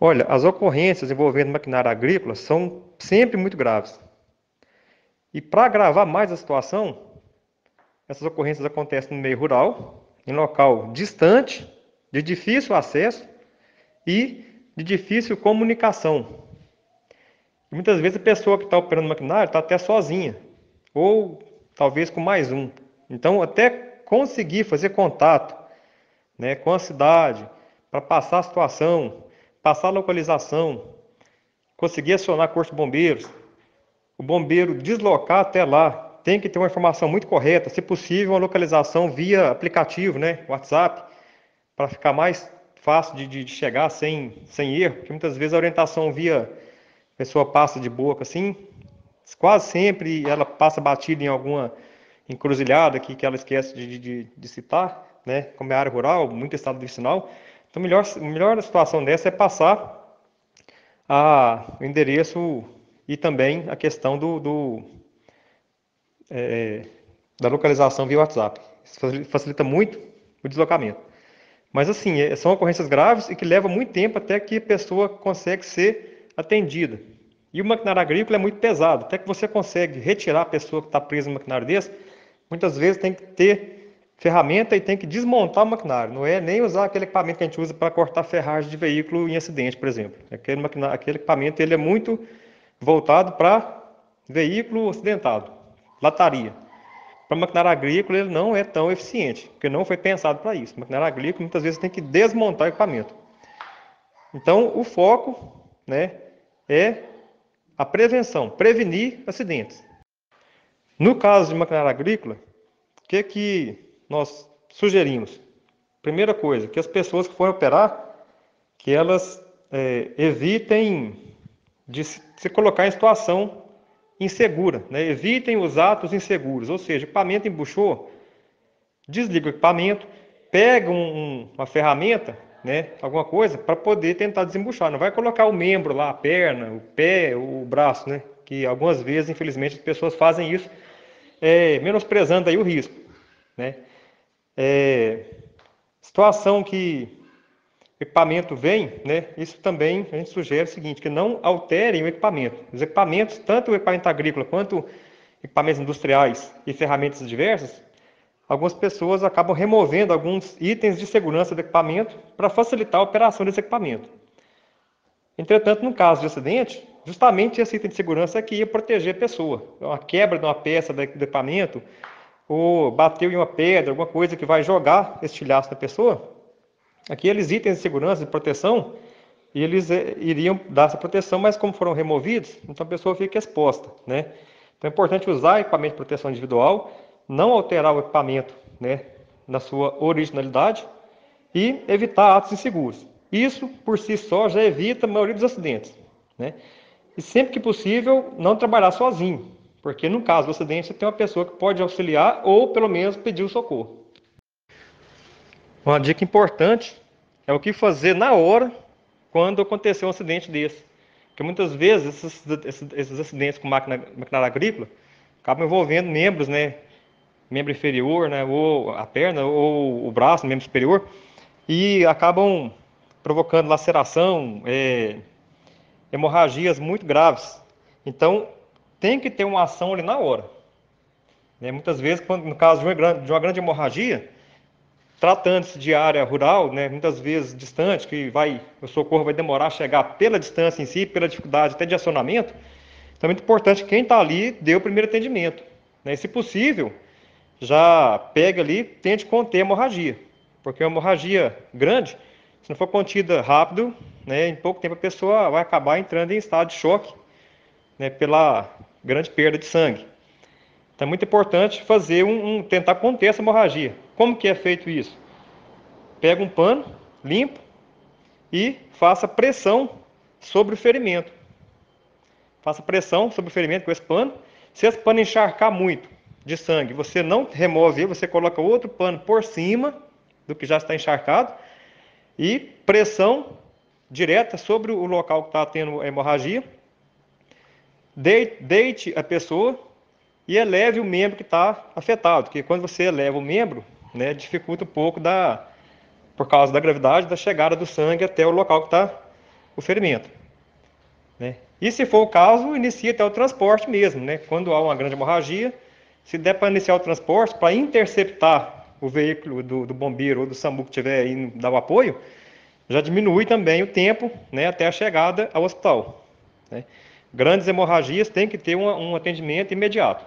Olha, as ocorrências envolvendo maquinária agrícola são sempre muito graves. E para agravar mais a situação, essas ocorrências acontecem no meio rural, em local distante, de difícil acesso e de difícil comunicação. E muitas vezes a pessoa que está operando maquinário está até sozinha, ou talvez com mais um. Então, até conseguir fazer contato né, com a cidade, para passar a situação, passar a localização, conseguir acionar corpo de bombeiros, o bombeiro deslocar até lá, tem que ter uma informação muito correta, se possível, uma localização via aplicativo, né, WhatsApp, para ficar mais fácil de, de, chegar sem, sem erro, porque muitas vezes a orientação via pessoa passa de boca assim, quase sempre ela passa batida em alguma encruzilhada que, que ela esquece de, de, de citar, né, como é área rural, muito estado vicinal, então, a melhor, melhor situação dessa é passar a, o endereço e também a questão do, do é, da localização via WhatsApp. Isso facilita muito o deslocamento. Mas, assim, é, são ocorrências graves e que levam muito tempo até que a pessoa consegue ser atendida. E o maquinário agrícola é muito pesado. Até que você consegue retirar a pessoa que está presa no maquinário desse, muitas vezes tem que ter ferramenta e tem que desmontar o maquinário. Não é nem usar aquele equipamento que a gente usa para cortar ferragem de veículo em acidente, por exemplo. Aquele, maquinário, aquele equipamento ele é muito voltado para veículo acidentado, lataria. Para maquinário agrícola ele não é tão eficiente, porque não foi pensado para isso. Maquinário agrícola muitas vezes tem que desmontar o equipamento. Então o foco né, é a prevenção, prevenir acidentes. No caso de maquinário agrícola, o que, que nós sugerimos, primeira coisa, que as pessoas que forem operar, que elas é, evitem de se, colocar em situação insegura, né? evitem os atos inseguros, ou seja, equipamento embuchou, desliga o equipamento, pega um, uma ferramenta, né, alguma coisa, para poder tentar desembuchar. Não vai colocar o membro lá, a perna, o pé, o braço, né? Que algumas vezes, infelizmente, as pessoas fazem isso, é, menosprezando aí o risco, né? É, situação que equipamento vem, né? Isso também a gente sugere o seguinte, que não alterem o equipamento. Os equipamentos, tanto o equipamento agrícola quanto equipamentos industriais e ferramentas diversas, algumas pessoas acabam removendo alguns itens de segurança do equipamento para facilitar a operação desse equipamento. Entretanto, no caso de acidente, justamente esse item de segurança é que ia proteger a pessoa. A quebra de uma peça do equipamento, ou bateu em uma pedra, alguma coisa que vai jogar estilhaço na pessoa, aqueles itens de segurança, de proteção, eles eh, iriam dar essa proteção, mas como foram removidos, então a pessoa fica exposta, né? Então é importante usar equipamento de proteção individual, não alterar o equipamento, né, na sua originalidade e evitar atos inseguros. Isso, por si só, já evita a maioria dos acidentes, né? E sempre que possível, não trabalhar sozinho, porque no caso do acidente você tem uma pessoa que pode auxiliar ou pelo menos pedir o socorro. Uma dica importante é o que fazer na hora quando acontecer um acidente desse. Porque muitas vezes esses, esses, esses acidentes com máquina, agrícola acabam envolvendo membros, né? Membro inferior, né? Ou a perna, ou o braço, membro superior, e acabam provocando laceração, é, hemorragias muito graves. Então, tem que ter uma ação ali na hora. Né? Muitas vezes, quando, no caso de uma grande, de uma grande hemorragia, tratando-se de área rural, né, muitas vezes distante, que vai, o socorro vai demorar a chegar pela distância em si, pela dificuldade até de acionamento, então é muito importante que quem está ali dê o primeiro atendimento. Né? E, se possível, já pega ali, tente conter a hemorragia. Porque uma hemorragia grande, se não for contida rápido, né, em pouco tempo a pessoa vai acabar entrando em estado de choque né, pela grande perda de sangue. Então é muito importante fazer um, um, tentar conter essa hemorragia. Como que é feito isso? Pega um pano limpo e faça pressão sobre o ferimento. Faça pressão sobre o ferimento com esse pano. Se esse pano encharcar muito de sangue, você não remove ele, você coloca outro pano por cima do que já está encharcado e pressão direta sobre o local que está tendo hemorragia deite a pessoa e eleve o membro que está afetado, porque quando você eleva o membro, né, dificulta um pouco da, por causa da gravidade da chegada do sangue até o local que está o ferimento. Né? E se for o caso, inicia até o transporte mesmo. Né? Quando há uma grande hemorragia, se der para iniciar o transporte, para interceptar o veículo do, do, bombeiro ou do SAMU que estiver indo dar o apoio, já diminui também o tempo né, até a chegada ao hospital. Né? Grandes hemorragias têm que ter um, um atendimento imediato.